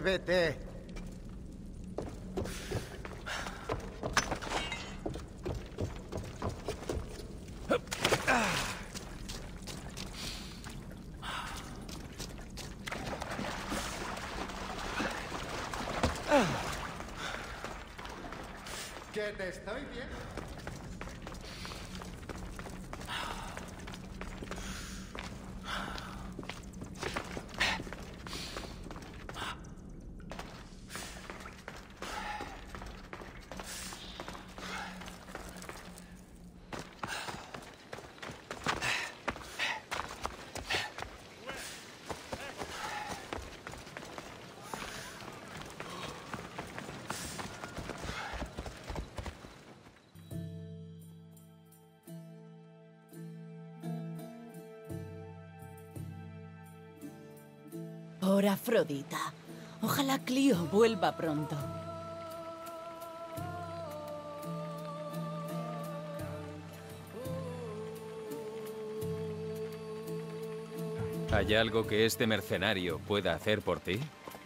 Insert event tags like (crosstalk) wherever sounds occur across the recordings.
Muévete. ¿Que te estoy viendo? Por Afrodita. Ojalá Clio vuelva pronto. ¿Hay algo que este mercenario pueda hacer por ti?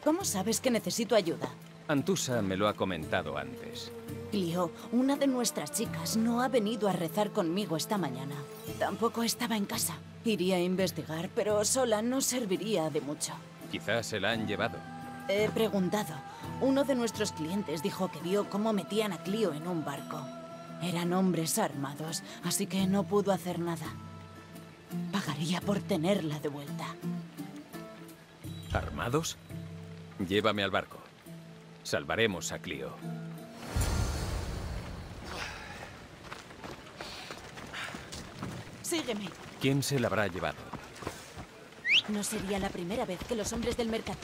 ¿Cómo sabes que necesito ayuda? Antusa me lo ha comentado antes. Clio, una de nuestras chicas no ha venido a rezar conmigo esta mañana. Tampoco estaba en casa. Iría a investigar, pero sola no serviría de mucho. Quizás se la han llevado. He preguntado. Uno de nuestros clientes dijo que vio cómo metían a Clio en un barco. Eran hombres armados, así que no pudo hacer nada. Pagaría por tenerla de vuelta. ¿Armados? Llévame al barco. Salvaremos a Clio. Sígueme. ¿Quién se la habrá llevado? No sería la primera vez que los hombres del mercado...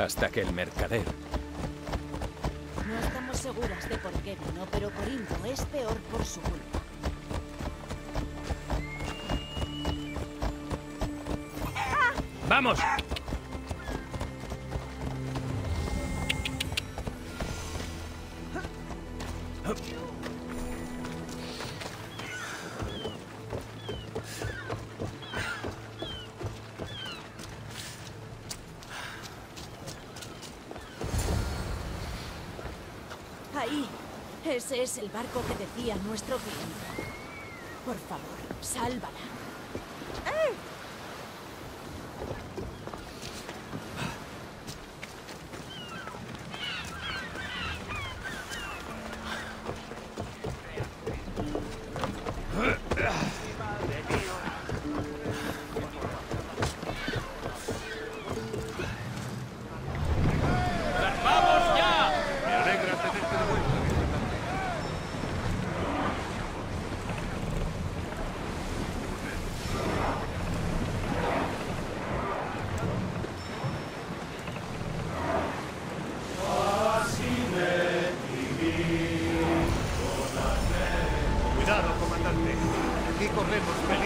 Hasta que el mercader... No estamos seguras de por qué vino, pero Corinto es peor por su culpa. ¡Vamos! Es el barco que decía nuestro cliente. Por favor, sálvala. Corremos peligro.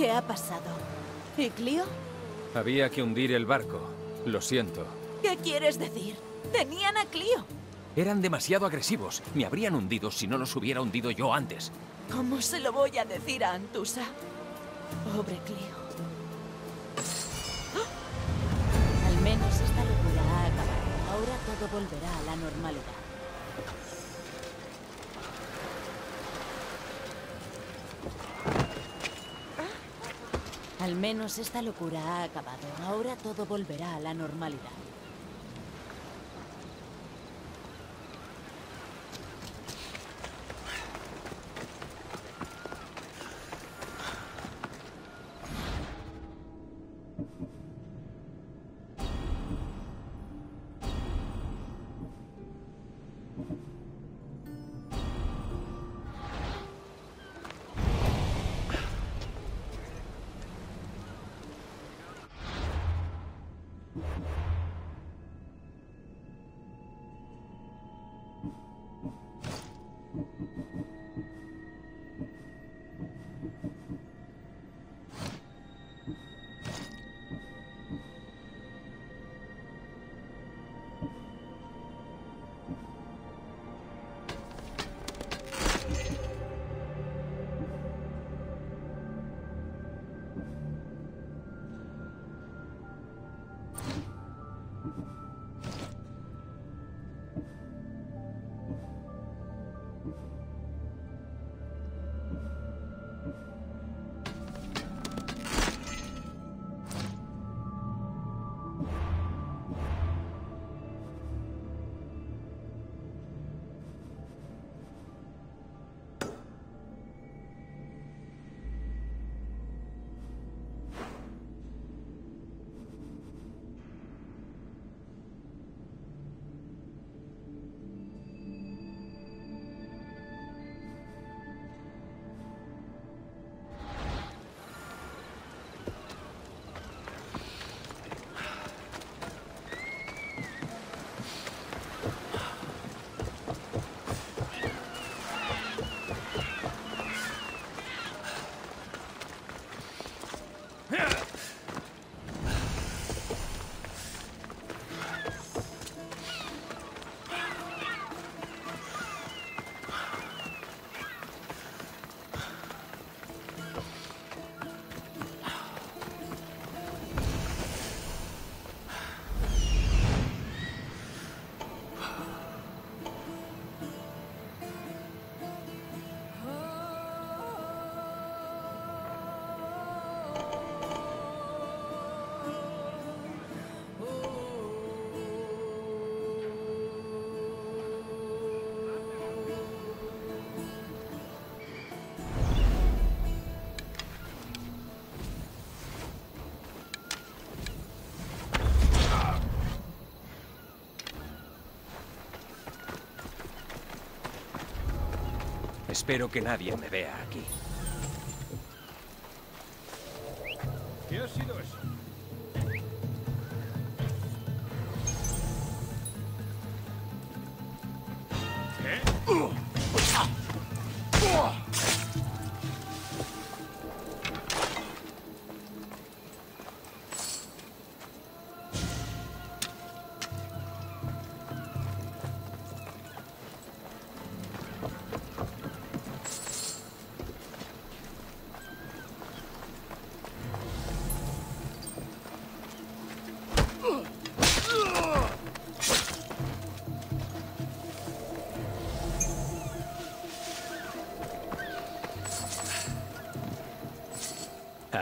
¿Qué ha pasado? ¿Y Clio? Había que hundir el barco. Lo siento. ¿Qué quieres decir? Tenían a Clio. Eran demasiado agresivos. Me habrían hundido si no los hubiera hundido yo antes. ¿Cómo se lo voy a decir a Antusa? Pobre Clio. ¡Ah! Al menos esta locura ha acabado. Ahora todo volverá a la normalidad. Al menos esta locura ha acabado. Ahora todo volverá a la normalidad. Espero que nadie me vea aquí.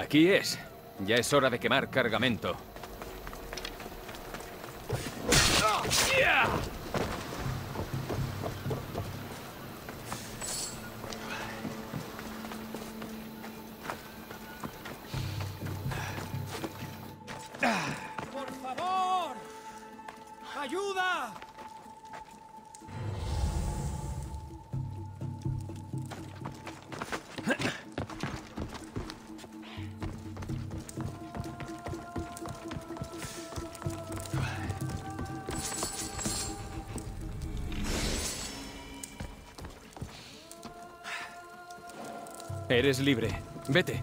Aquí es. Ya es hora de quemar cargamento. Eres libre. Vete.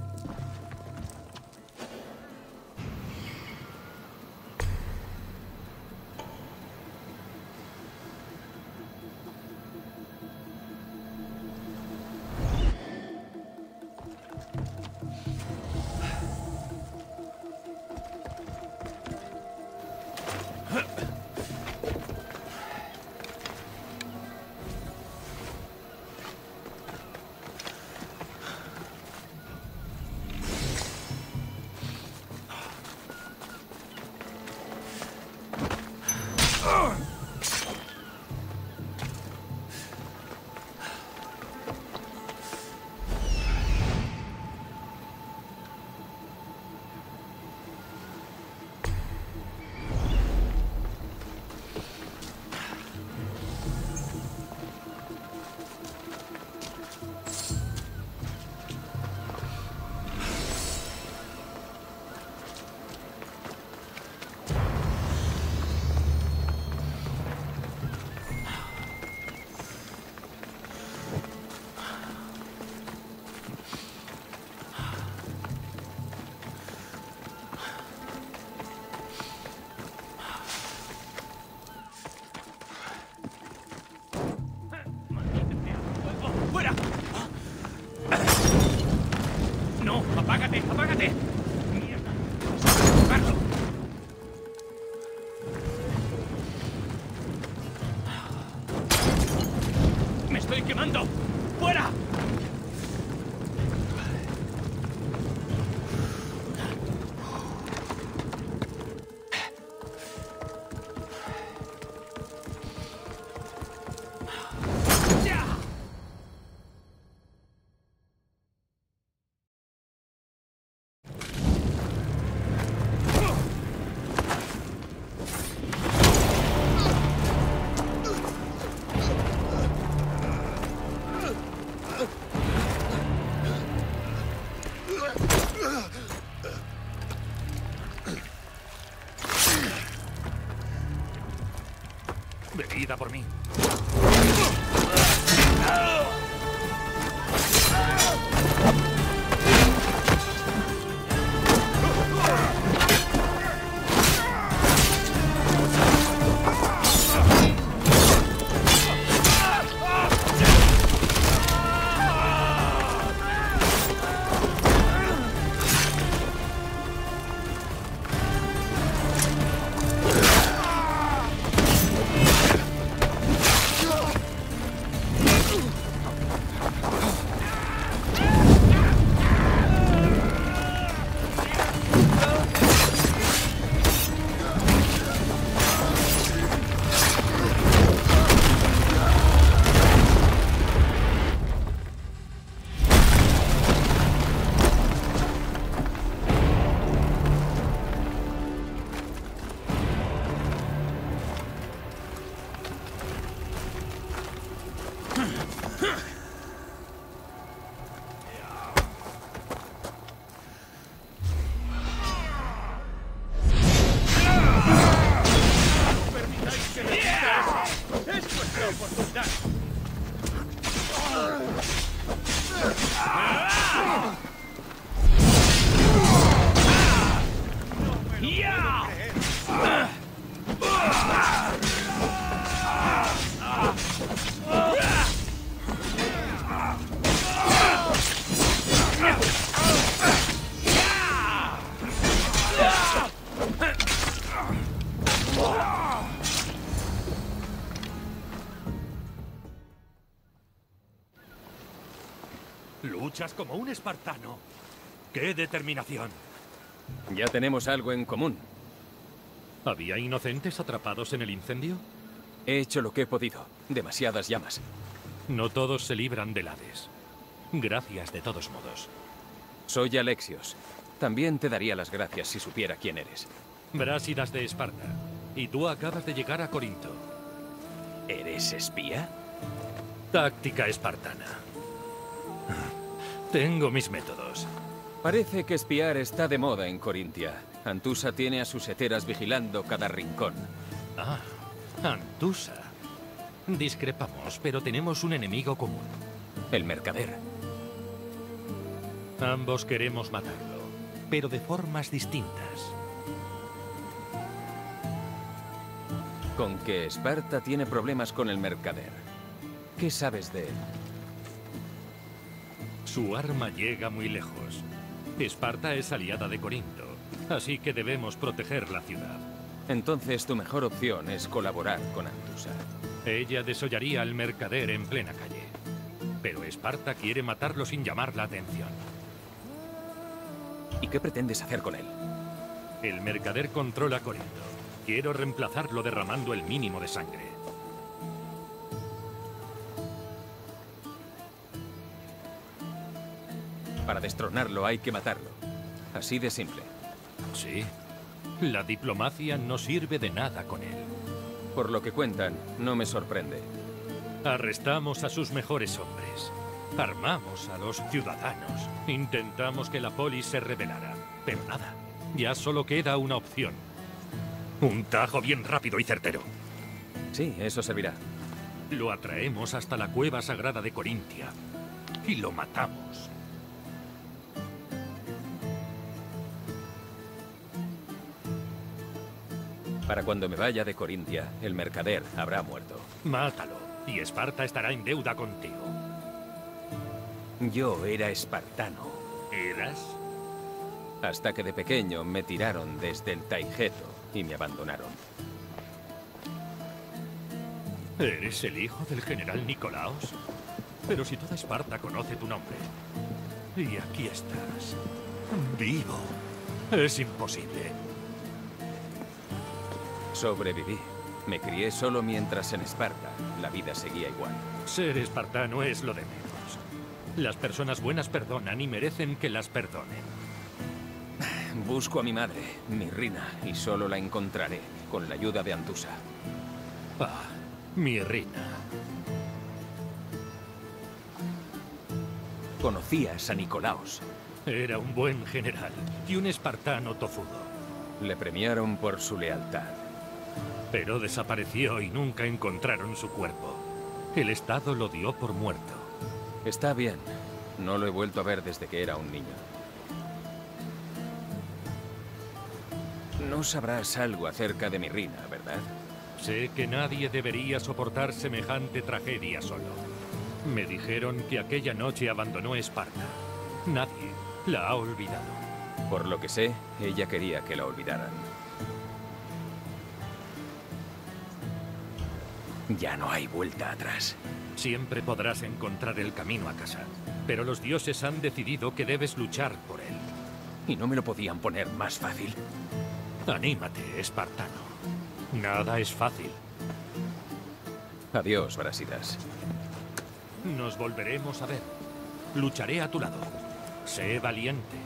Por mí. Luchas como un espartano. ¡Qué determinación! Ya tenemos algo en común. ¿Había inocentes atrapados en el incendio? He hecho lo que he podido. Demasiadas llamas. No todos se libran del Hades. Gracias de todos modos. Soy Alexios. También te daría las gracias si supiera quién eres. Brásidas de Esparta. Y tú acabas de llegar a Corinto. ¿Eres espía? Táctica espartana. Tengo mis métodos. Parece que espiar está de moda en Corintia. Antusa tiene a sus heteras vigilando cada rincón. Ah, Antusa. Discrepamos, pero tenemos un enemigo común. El mercader. Ambos queremos matarlo, pero de formas distintas. Con que Esparta tiene problemas con el mercader. ¿Qué sabes de él? Su arma llega muy lejos. Esparta es aliada de Corinto, así que debemos proteger la ciudad. Entonces tu mejor opción es colaborar con Antusa. Ella desollaría al mercader en plena calle. Pero Esparta quiere matarlo sin llamar la atención. ¿Y qué pretendes hacer con él? El mercader controla Corinto. Quiero reemplazarlo derramando el mínimo de sangre. Para destronarlo hay que matarlo. Así de simple. Sí. La diplomacia no sirve de nada con él. Por lo que cuentan, no me sorprende. Arrestamos a sus mejores hombres. Armamos a los ciudadanos. Intentamos que la polis se rebelara. Pero nada. Ya solo queda una opción. Un tajo bien rápido y certero. Sí, eso servirá. Lo atraemos hasta la cueva sagrada de Corintia. Y lo matamos. Para cuando me vaya de Corintia, el mercader habrá muerto. Mátalo. Y Esparta estará en deuda contigo. Yo era espartano. ¿Eras? Hasta que de pequeño me tiraron desde el Taigeto y me abandonaron. ¿Eres el hijo del general Nicolaos? Pero si toda Esparta conoce tu nombre. Y aquí estás. Vivo. Es imposible. Sobreviví. Me crié solo mientras en Esparta la vida seguía igual. Ser espartano es lo de menos. Las personas buenas perdonan y merecen que las perdonen. Busco a mi madre, Mirrina, y solo la encontraré con la ayuda de Antusa. Ah, mi. Conocías a Nicolaos. Era un buen general y un espartano tozudo. Le premiaron por su lealtad. Pero desapareció y nunca encontraron su cuerpo. El Estado lo dio por muerto. Está bien. No lo he vuelto a ver desde que era un niño. No sabrás algo acerca de Mirrina, ¿verdad? Sé que nadie debería soportar semejante tragedia solo. Me dijeron que aquella noche abandonó Esparta. Nadie la ha olvidado. Por lo que sé, ella quería que la olvidaran. Ya no hay vuelta atrás. Siempre podrás encontrar el camino a casa. Pero los dioses han decidido que debes luchar por él. Y no me lo podían poner más fácil. Anímate, espartano. Nada es fácil. Adiós, Brasidas. Nos volveremos a ver. Lucharé a tu lado. Sé valiente.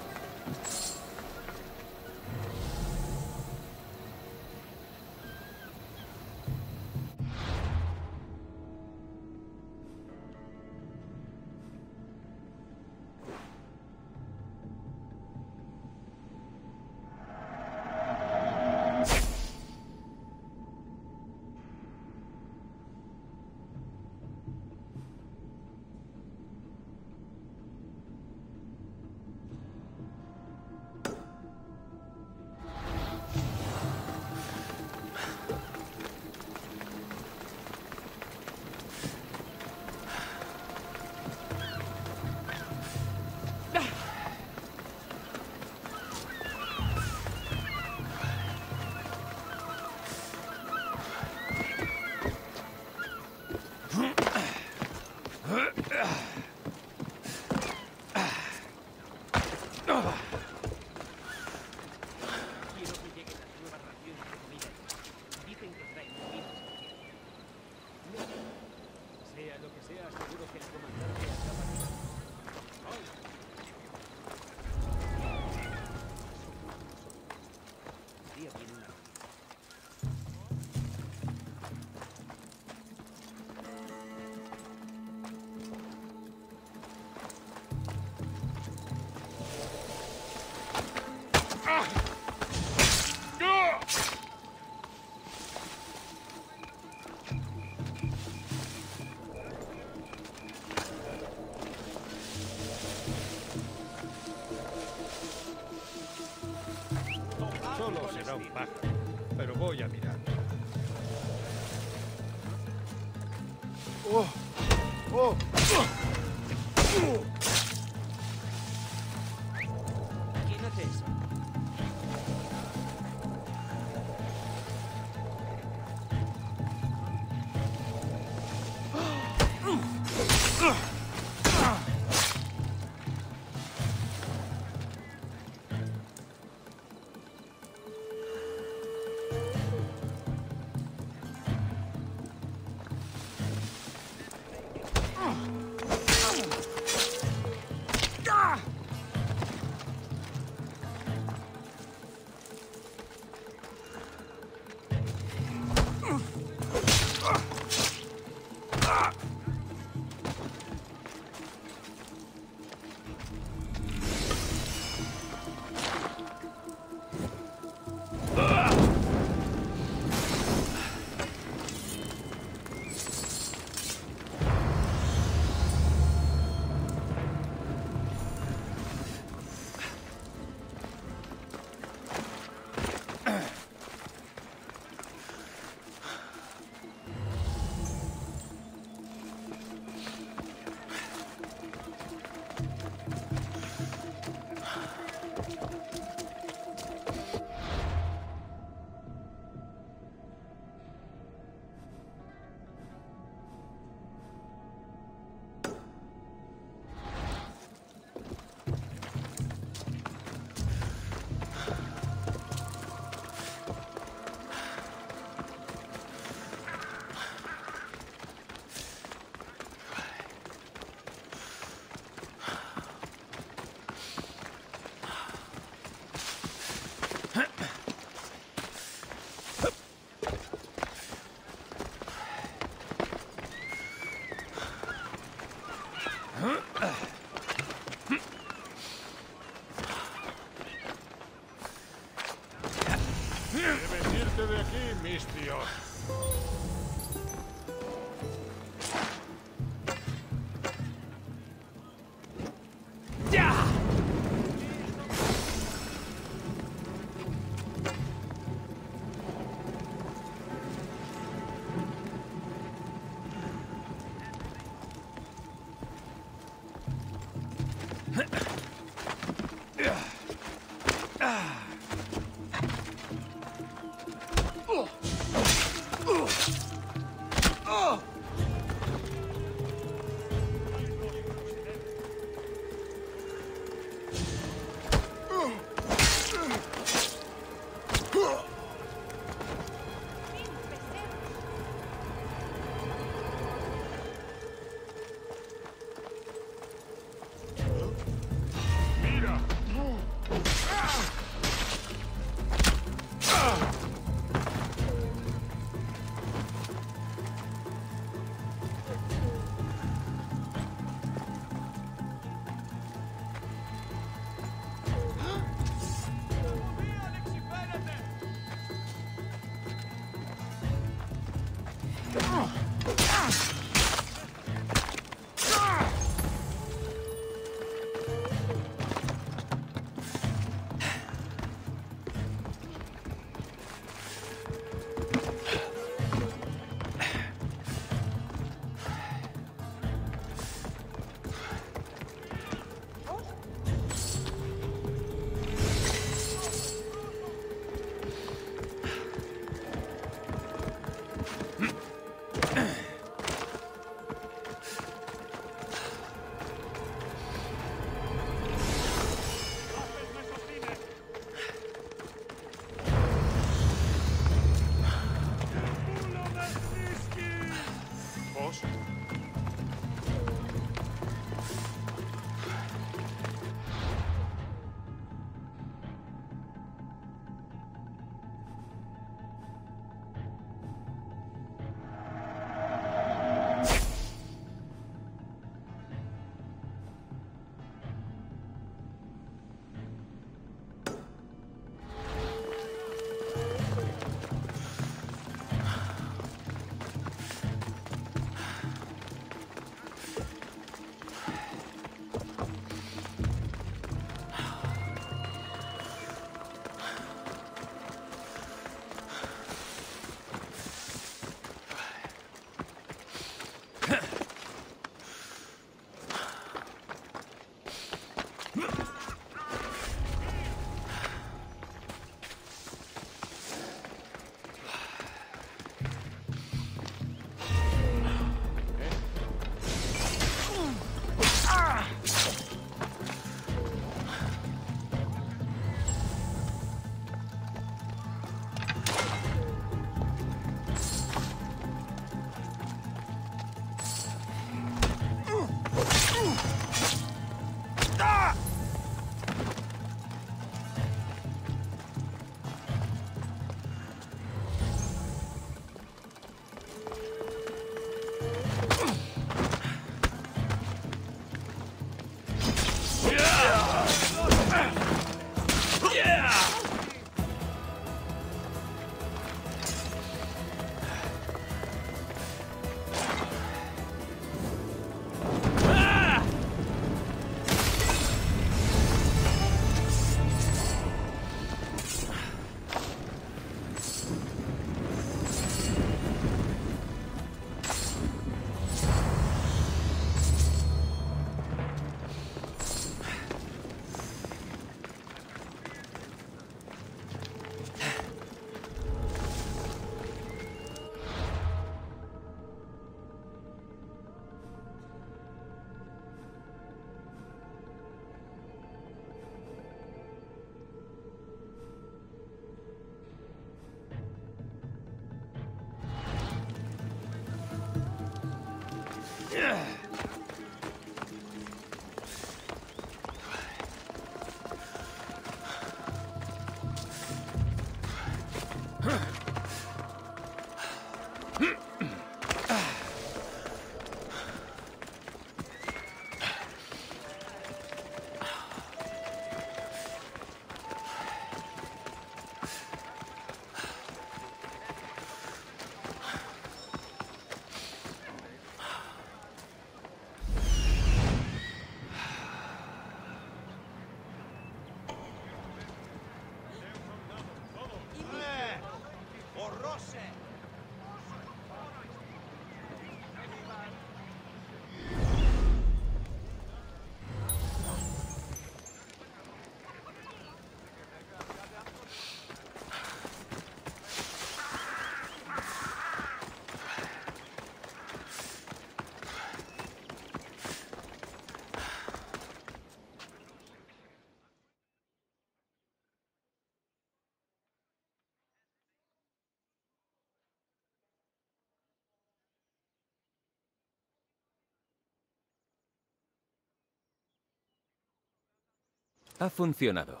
Ha funcionado.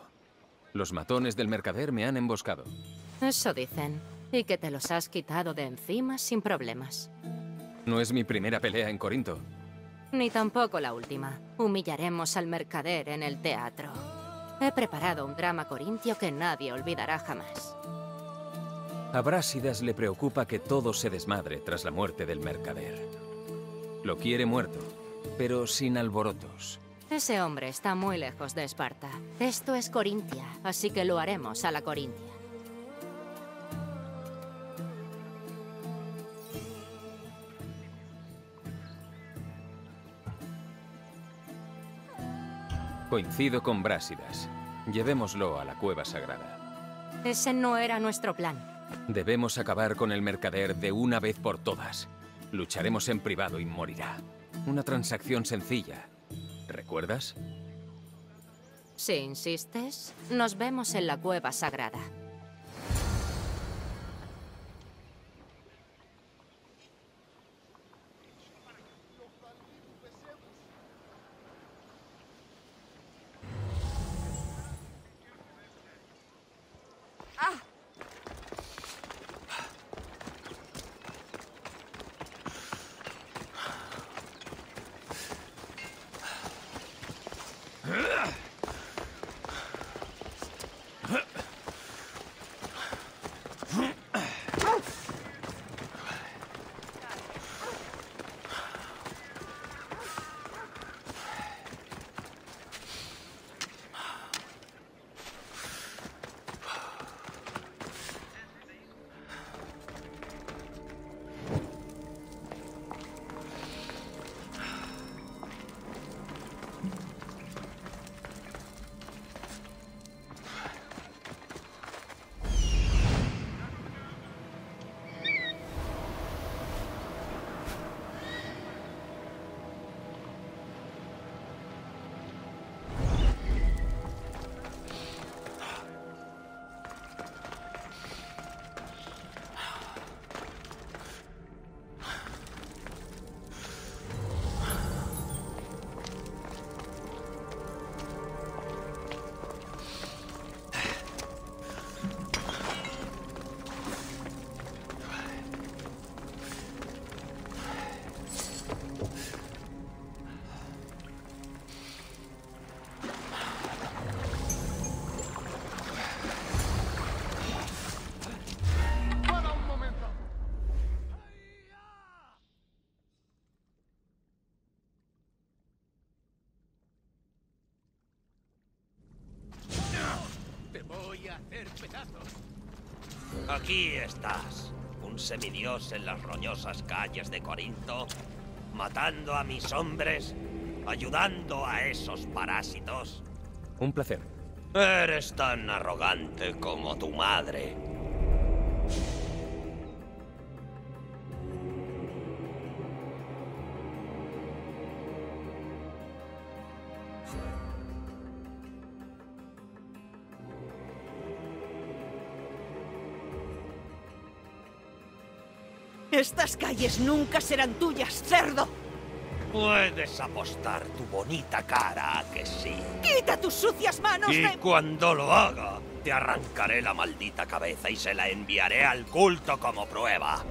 Los matones del mercader me han emboscado. Eso dicen. Y que te los has quitado de encima sin problemas. No es mi primera pelea en Corinto. Ni tampoco la última. Humillaremos al mercader en el teatro. He preparado un drama corintio que nadie olvidará jamás. A Brásidas le preocupa que todo se desmadre tras la muerte del mercader. Lo quiere muerto, pero sin alborotos. Ese hombre está muy lejos de Esparta. Esto es Corintia, así que lo haremos a la Corintia. Coincido con Brásidas. Llevémoslo a la cueva sagrada. Ese no era nuestro plan. Debemos acabar con el mercader de una vez por todas. Lucharemos en privado y morirá. Una transacción sencilla. ¿Recuerdas? Si insistes, nos vemos en la cueva sagrada. Aquí estás, un semidios en las roñosas calles de Corinto, matando a mis hombres, ayudando a esos parásitos. Un placer. Eres tan arrogante como tu madre. Estas calles nunca serán tuyas, cerdo. Puedes apostar tu bonita cara a que sí. ¡Quita tus sucias manos Y de... cuando lo haga, te arrancaré la maldita cabeza y se la enviaré al culto como prueba.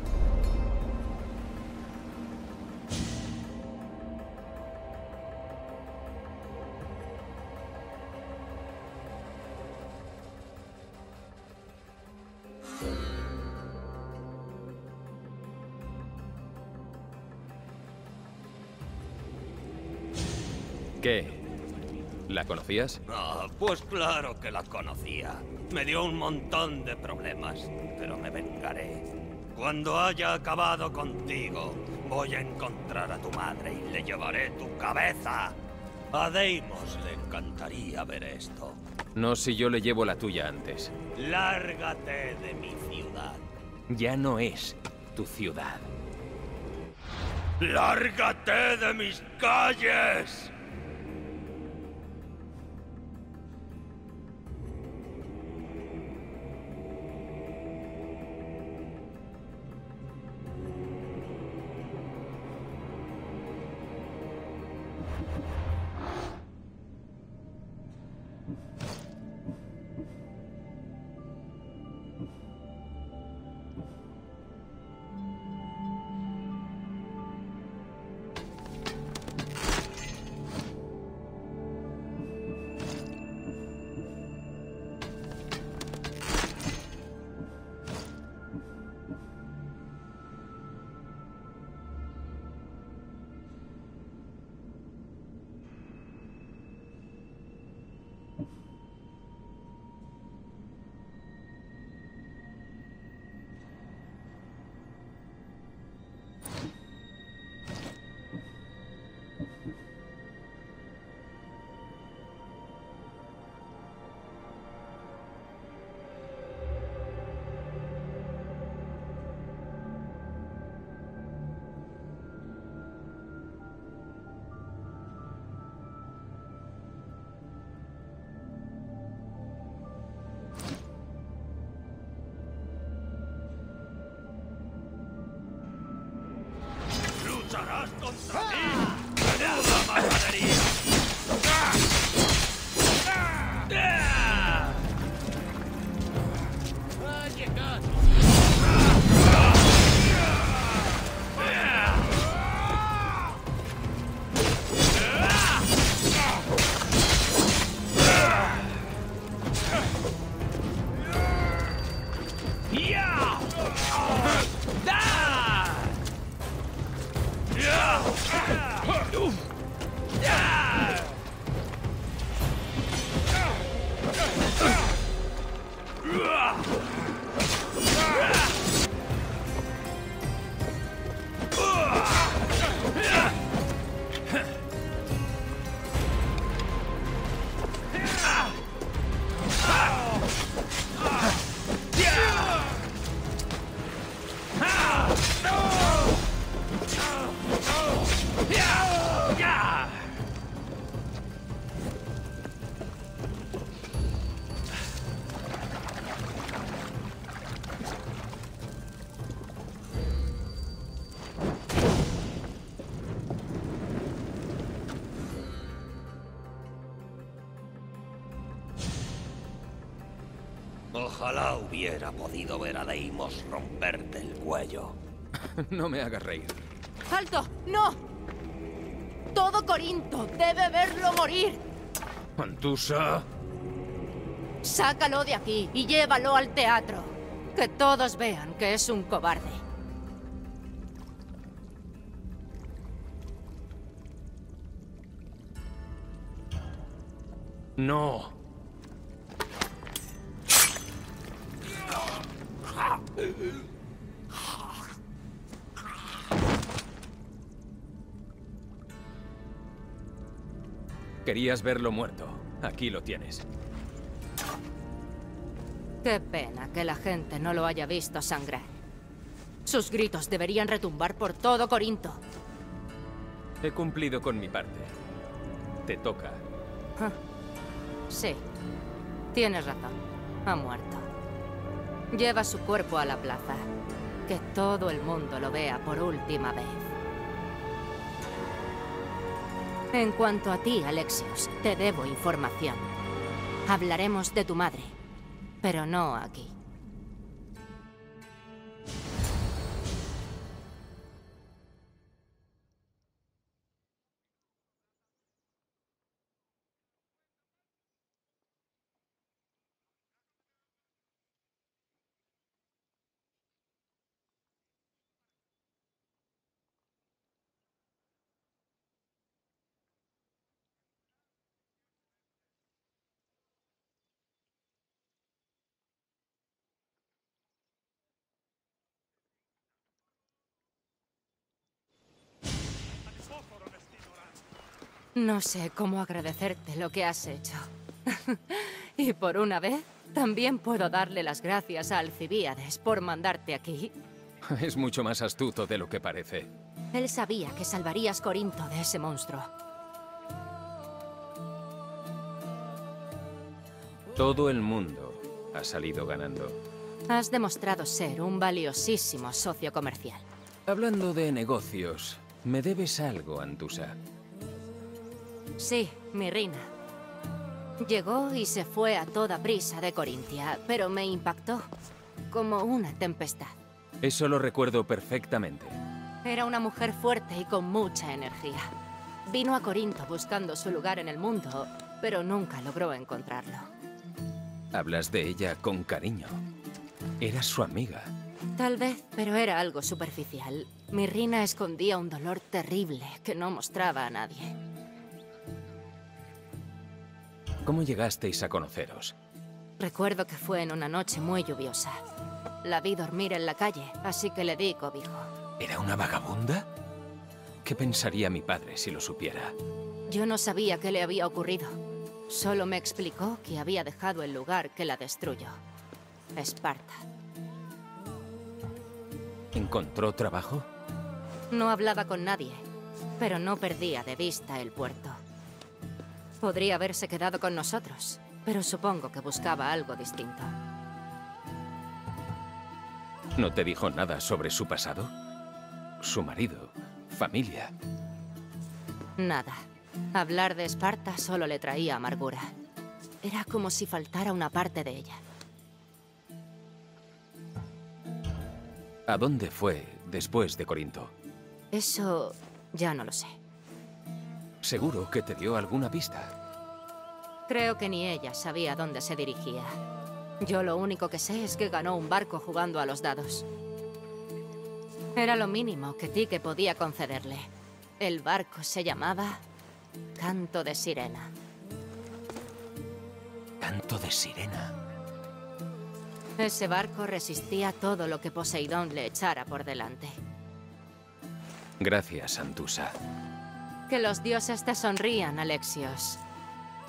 ¿La conocías? Ah, pues claro que la conocía. Me dio un montón de problemas, pero me vengaré. Cuando haya acabado contigo, voy a encontrar a tu madre y le llevaré tu cabeza. A Deimos le encantaría ver esto. No si yo le llevo la tuya antes. Lárgate de mi ciudad. Ya no es tu ciudad. ¡Lárgate de mis calles! us. Ojalá hubiera podido ver a Deimos romperte el cuello. (laughs) no me hagas reír. ¡Alto! ¡No! Todo Corinto debe verlo morir. Antusa. Sácalo de aquí y llévalo al teatro. Que todos vean que es un cobarde. No. Querías verlo muerto. Aquí lo tienes. Qué pena que la gente no lo haya visto sangrar. Sus gritos deberían retumbar por todo Corinto. He cumplido con mi parte. Te toca. Sí, tienes razón. Ha muerto. Lleva su cuerpo a la plaza. Que todo el mundo lo vea por última vez. En cuanto a ti, Alexios, te debo información. Hablaremos de tu madre, pero no aquí. No sé cómo agradecerte lo que has hecho. (laughs) y por una vez, también puedo darle las gracias a Alcibíades por mandarte aquí. (laughs) Es mucho más astuto de lo que parece. Él sabía que salvarías Corinto de ese monstruo. Todo el mundo ha salido ganando. Has demostrado ser un valiosísimo socio comercial. Hablando de negocios, me debes algo, Antusa. Sí, mi reina. Llegó y se fue a toda prisa de Corintia, pero me impactó como una tempestad. Eso lo recuerdo perfectamente. Era una mujer fuerte y con mucha energía. Vino a Corinto buscando su lugar en el mundo, pero nunca logró encontrarlo. Hablas de ella con cariño. Eras su amiga. Tal vez, pero era algo superficial. Mi Rina escondía un dolor terrible que no mostraba a nadie. ¿Cómo llegasteis a conoceros? Recuerdo que fue en una noche muy lluviosa. La vi dormir en la calle, así que le di cobijo. ¿Era una vagabunda? ¿Qué pensaría mi padre si lo supiera? Yo no sabía qué le había ocurrido. Solo me explicó que había dejado el lugar que la destruyó. Esparta. ¿Encontró trabajo? No hablaba con nadie, pero no perdía de vista el puerto. Podría haberse quedado con nosotros, pero supongo que buscaba algo distinto. ¿No te dijo nada sobre su pasado? Su marido, familia. Nada. Hablar de Esparta solo le traía amargura. Era como si faltara una parte de ella. ¿A dónde fue después de Corinto? Eso ya no lo sé. Seguro que te dio alguna pista. Creo que ni ella sabía dónde se dirigía. Yo lo único que sé es que ganó un barco jugando a los dados. Era lo mínimo que Tique podía concederle. El barco se llamaba Canto de sirena. Canto de sirena. Ese barco resistía todo lo que Poseidón le echara por delante. Gracias, Antusa. Que los dioses te sonrían, Alexios.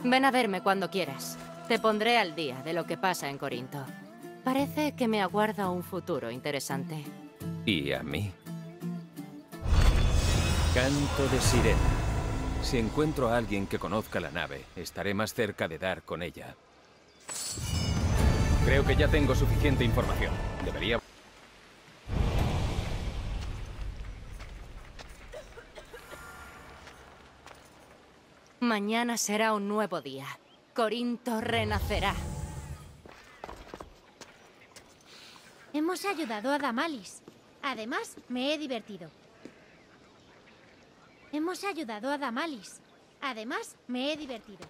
Ven a verme cuando quieras. Te pondré al día de lo que pasa en Corinto. Parece que me aguarda un futuro interesante. ¿Y a mí? Canto de sirena. Si encuentro a alguien que conozca la nave, estaré más cerca de dar con ella. Creo que ya tengo suficiente información. Debería... Mañana será un nuevo día. Corinto renacerá. Hemos ayudado a Damalis. Además, me he divertido. Hemos ayudado a Damalis. Además, me he divertido.